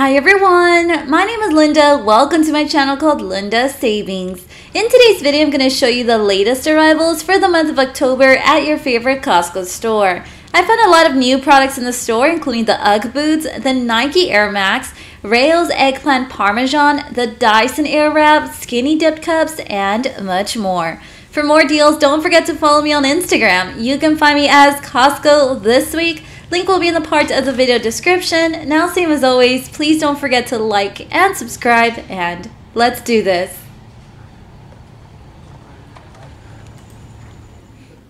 Hi everyone, my name is Linda. Welcome to my channel called Linda Savings. In today's video, I'm going to show you the latest arrivals for the month of October at your favorite Costco store. I found a lot of new products in the store, including the UGG boots, the Nike Air Max, Rao's Eggplant Parmesan, the Dyson Airwrap, Skinny Dipped Cups, and much more. For more deals, don't forget to follow me on Instagram. You can find me as Costco this week. Link will be in the part of the video description. Now, same as always, please don't forget to like and subscribe, and let's do this.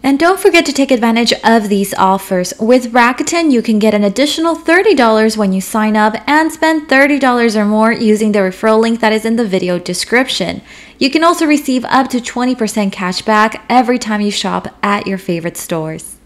And don't forget to take advantage of these offers. With Rakuten, you can get an additional $30 when you sign up and spend $30 or more using the referral link that is in the video description. You can also receive up to 20% cash back every time you shop at your favorite stores.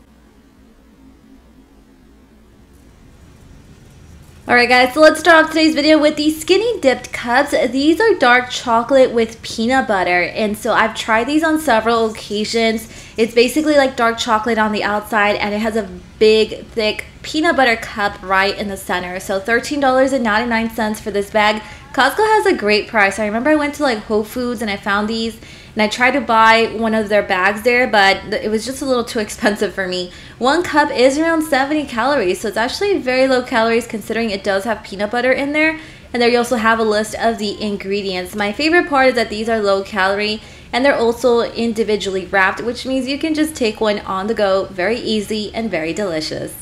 Alright guys, so let's start off today's video with these skinny dipped cups. These are dark chocolate with peanut butter and so I've tried these on several occasions. It's basically like dark chocolate on the outside and it has a big thick peanut butter cup right in the center. So $13.99 for this bag. Costco has a great price. I remember I went to like Whole Foods and I found these and I tried to buy one of their bags there, but it was just a little too expensive for me. One cup is around 70 calories, so it's actually very low calories considering it does have peanut butter in there. And there you also have a list of the ingredients. My favorite part is that these are low calorie and they're also individually wrapped, which means you can just take one on the go very easy and very delicious.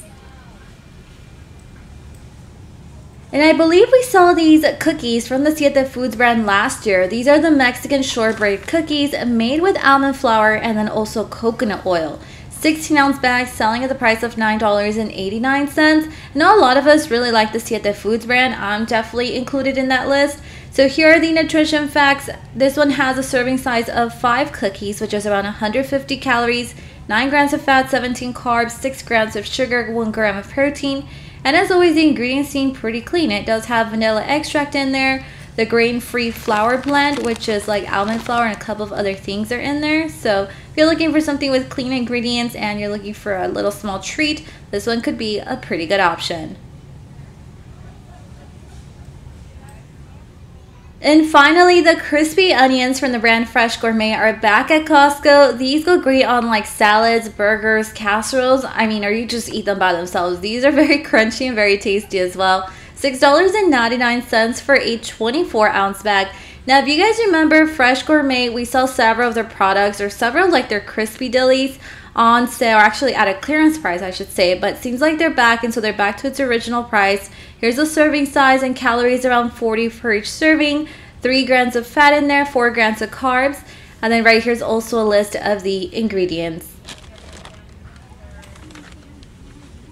And I believe we saw these cookies from the Siete Foods brand last year. These are the Mexican shortbread cookies made with almond flour and then also coconut oil. 16 ounce bags selling at the price of $9.89. Now, a lot of us really like the Siete Foods brand. I'm definitely included in that list. So, here are the nutrition facts. This one has a serving size of 5 cookies, which is around 150 calories, 9 grams of fat, 17 carbs, 6 grams of sugar, 1 gram of protein. And as always, the ingredients seem pretty clean. It does have vanilla extract in there, the grain-free flour blend, which is like almond flour and a couple of other things are in there. So if you're looking for something with clean ingredients and you're looking for a little small treat, this one could be a pretty good option. And finally, the crispy onions from the brand Fresh Gourmet are back at Costco. These go great on like salads, burgers, casseroles. I mean, or you just eat them by themselves. These are very crunchy and very tasty as well. $6.99 for a 24 ounce bag. Now, if you guys remember Fresh Gourmet, we sell several of their products or several like their crispy dillies on sale, or actually at a clearance price, I should say. But seems like they're back, and so they're back to its original price. Here's the serving size and calories around 40 for each serving. 3 grams of fat in there, 4 grams of carbs. And then right here's also a list of the ingredients.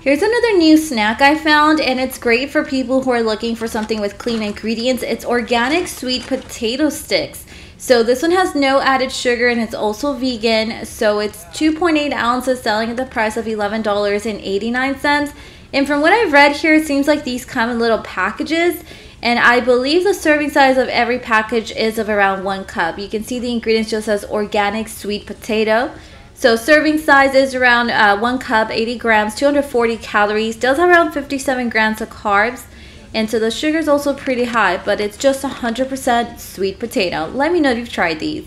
Here's another new snack I found, and it's great for people who are looking for something with clean ingredients. It's organic sweet potato sticks. So this one has no added sugar and it's also vegan. So it's 2.8 ounces selling at the price of $11.89. And from what I've read here, it seems like these come in little packages. And I believe the serving size of every package is of around one cup. You can see the ingredients just says organic sweet potato. So serving size is around uh, one cup, 80 grams, 240 calories. Does have around 57 grams of carbs. And so the sugar is also pretty high, but it's just 100% sweet potato. Let me know if you've tried these.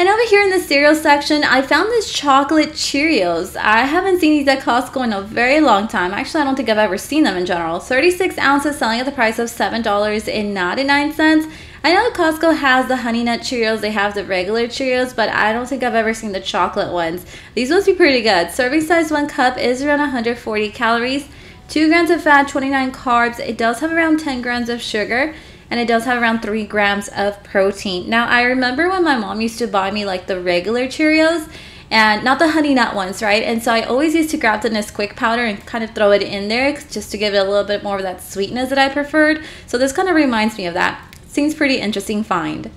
And over here in the cereal section, I found this chocolate Cheerios. I haven't seen these at Costco in a very long time. Actually, I don't think I've ever seen them in general. 36 ounces selling at the price of $7.99. I know Costco has the Honey Nut Cheerios, they have the regular Cheerios, but I don't think I've ever seen the chocolate ones. These must be pretty good. Serving size one cup is around 140 calories, 2 grams of fat, 29 carbs. It does have around 10 grams of sugar and it does have around three grams of protein. Now, I remember when my mom used to buy me like the regular Cheerios and not the honey nut ones, right? And so I always used to grab the Nesquik powder and kind of throw it in there just to give it a little bit more of that sweetness that I preferred. So this kind of reminds me of that. Seems pretty interesting find.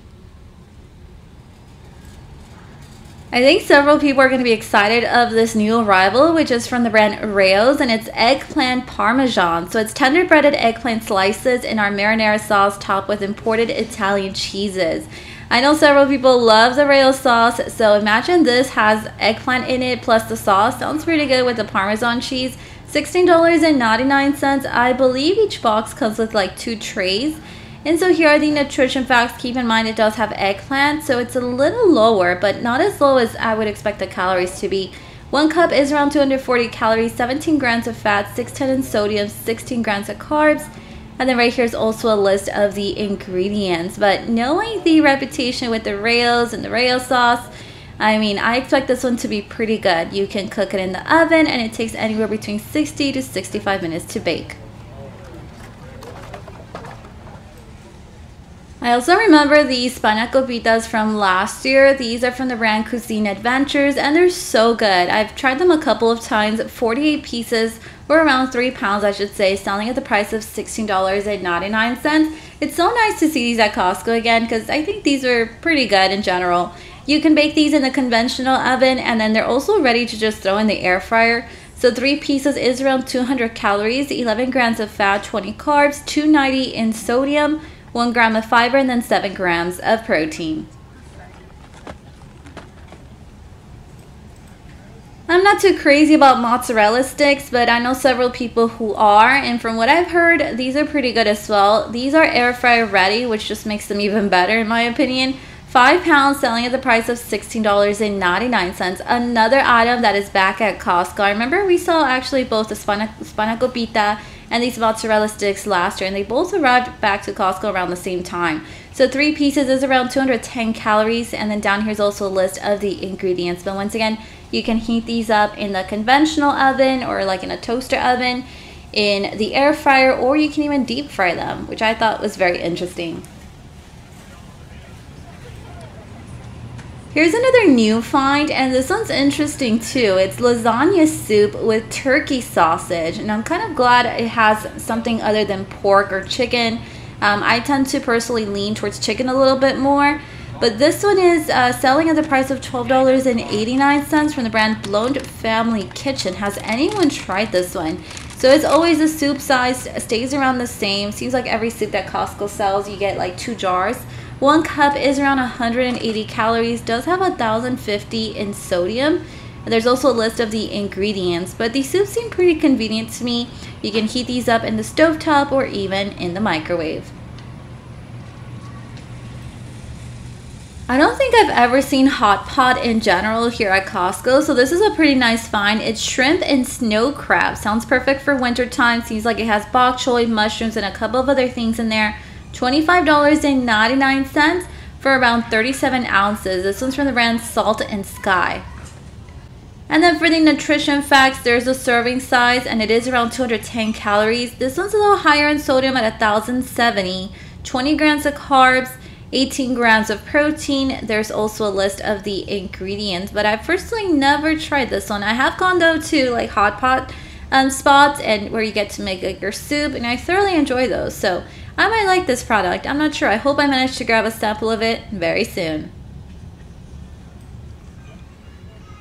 I think several people are going to be excited of this new arrival, which is from the brand Rao's, and it's eggplant parmesan. So it's tender breaded eggplant slices in our marinara sauce topped with imported Italian cheeses. I know several people love the Rao's sauce, so imagine this has eggplant in it plus the sauce. Sounds pretty good with the parmesan cheese. $16.99. I believe each box comes with like two trays. And so here are the nutrition facts. Keep in mind it does have eggplant, so it's a little lower, but not as low as I would expect the calories to be. One cup is around 240 calories, 17 grams of fat, 610 in sodium, 16 grams of carbs. And then right here is also a list of the ingredients. But knowing the reputation with the Rao's and the Rao's sauce, I mean, I expect this one to be pretty good. You can cook it in the oven and it takes anywhere between 60 to 65 minutes to bake. I also remember these spanakopitas from last year. These are from the brand Cuisine Adventures and they're so good. I've tried them a couple of times. 48 pieces or around 3 pounds I should say, selling at the price of $16.99. It's so nice to see these at Costco again because I think these are pretty good in general. You can bake these in the conventional oven and then they're also ready to just throw in the air fryer. So three pieces is around 200 calories, 11 grams of fat, 20 carbs, 290 in sodium, 1 gram of fiber, and then 7 grams of protein. I'm not too crazy about mozzarella sticks, but I know several people who are, and from what I've heard, these are pretty good as well. These are air fryer ready, which just makes them even better in my opinion. 5 pounds selling at the price of $16.99. Another item that is back at Costco. I remember we saw actually both the spanakopita and these mozzarella sticks last year, and they both arrived back to Costco around the same time. So three pieces is around 210 calories, and then down here is also a list of the ingredients. But once again, you can heat these up in the conventional oven or like in a toaster oven, in the air fryer, or you can even deep fry them, which I thought was very interesting. Here's another new find, and this one's interesting too. It's lasagna soup with turkey sausage, and I'm kind of glad it has something other than pork or chicken. Um, I tend to personally lean towards chicken a little bit more, but this one is uh, selling at the price of $12.89 from the brand Blount Family Kitchen. Has anyone tried this one? So it's always a soup size, stays around the same. Seems like every soup that Costco sells, you get like two jars. One cup is around 180 calories, does have 1050 in sodium. And there's also a list of the ingredients, but these soups seem pretty convenient to me. You can heat these up in the stove top or even in the microwave. I don't think I've ever seen hot pot in general here at Costco, so this is a pretty nice find. It's shrimp and snow crab. Sounds perfect for winter time. Seems like it has bok choy, mushrooms, and a couple of other things in there. $25.99 for around 37 ounces. This one's from the brand Salt and Sky. And then for the nutrition facts, there's a serving size and it is around 210 calories. This one's a little higher in sodium at 1070, 20 grams of carbs, 18 grams of protein. There's also a list of the ingredients, but I personally never tried this one. I have gone though to like hot pot um, spots and where you get to make like your soup, and I thoroughly enjoy those. So I might like this product. I'm not sure. I hope I manage to grab a sample of it very soon.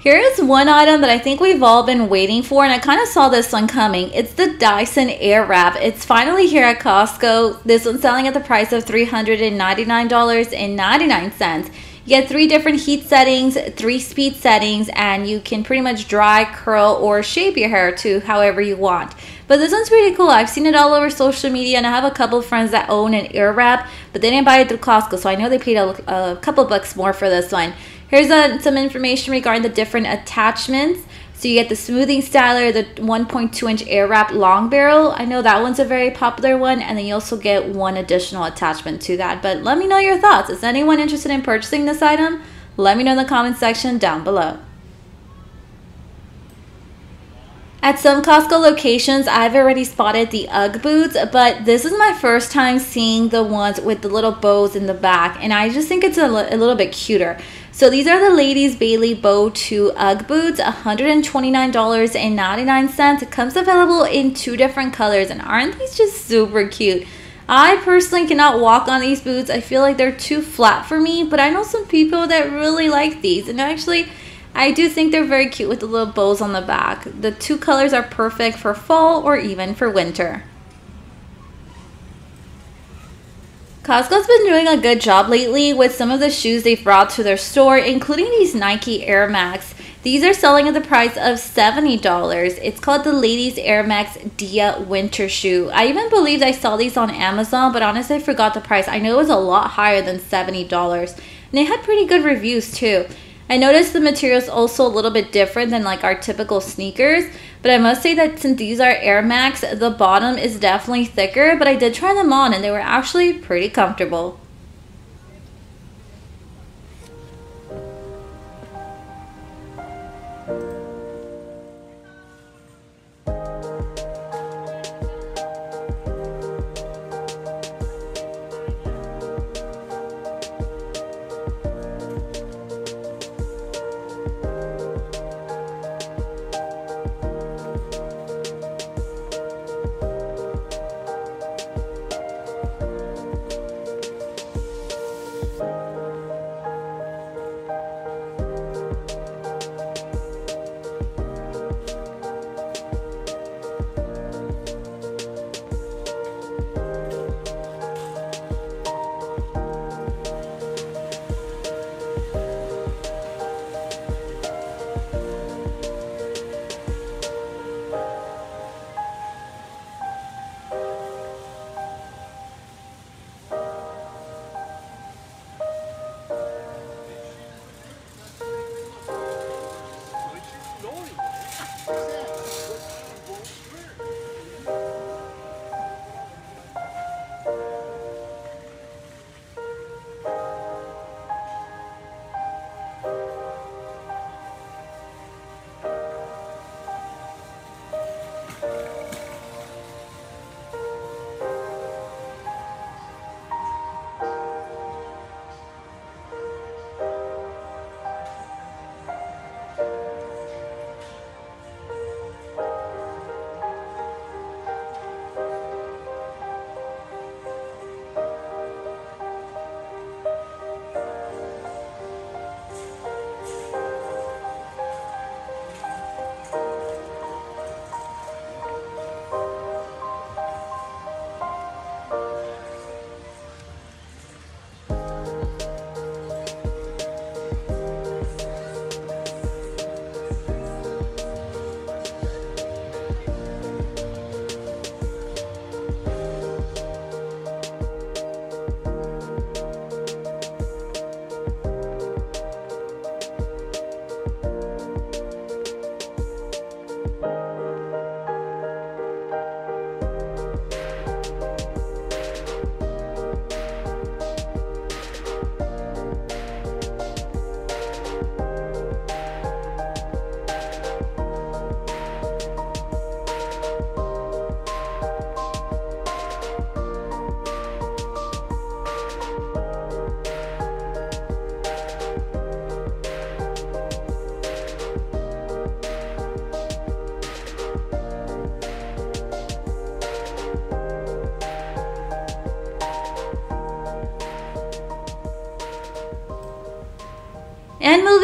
Here is one item that I think we've all been waiting for, and I kind of saw this one coming. It's the Dyson Airwrap. It's finally here at Costco. This one's selling at the price of $399.99. You get three different heat settings, three speed settings, and you can pretty much dry, curl, or shape your hair to however you want. But this one's pretty cool. I've seen it all over social media, and I have a couple friends that own an Airwrap, but they didn't buy it through Costco, so I know they paid a, a couple bucks more for this one. Here's a, some information regarding the different attachments. So you get the smoothing styler, the 1.2 inch Airwrap long barrel. I know that one's a very popular one. And then you also get one additional attachment to that. But let me know your thoughts. Is anyone interested in purchasing this item? Let me know in the comment section down below. At some Costco locations, I've already spotted the Ugg boots, but this is my first time seeing the ones with the little bows in the back, and I just think it's a, a little bit cuter. So these are the Ladies Bailey Bow 2 Ugg boots, $129.99. It comes available in two different colors, and aren't these just super cute? I personally cannot walk on these boots. I feel like they're too flat for me, but I know some people that really like these, and actually I do think they're very cute with the little bows on the back. The two colors are perfect for fall or even for winter. Costco's been doing a good job lately with some of the shoes they've brought to their store, including these Nike Air Max. These are selling at the price of $70. It's called the Ladies Air Max Dia Winter Shoe. I even believed I saw these on Amazon, but honestly I forgot the price. I know it was a lot higher than $70. And they had pretty good reviews too. I noticed the material is also a little bit different than like our typical sneakers, but I must say that since these are Air Max, the bottom is definitely thicker, but I did try them on and they were actually pretty comfortable.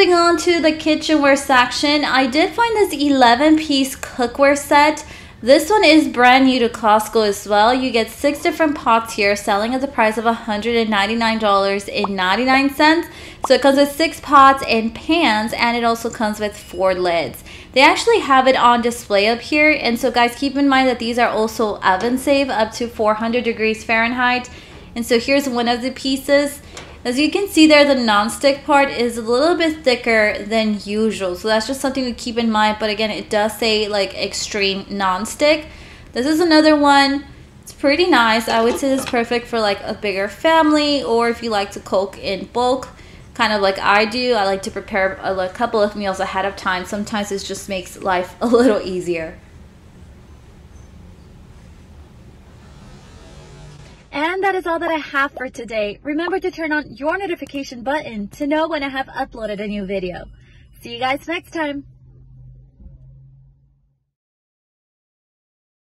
Moving on to the kitchenware section, I did find this 11 piece cookware set. This one is brand new to Costco as well. You get six different pots here selling at the price of $199.99. So it comes with six pots and pans and it also comes with four lids. They actually have it on display up here. And so guys, keep in mind that these are also oven safe up to 400 degrees Fahrenheit. And so here's one of the pieces. As you can see there, the non-stick part is a little bit thicker than usual. So that's just something to keep in mind. But again, it does say like extreme non-stick. This is another one. It's pretty nice. I would say it's perfect for like a bigger family or if you like to cook in bulk, kind of like I do. I like to prepare a couple of meals ahead of time. Sometimes it just makes life a little easier. And that is all that I have for today. Remember to turn on your notification button to know when I have uploaded a new video. See you guys next time.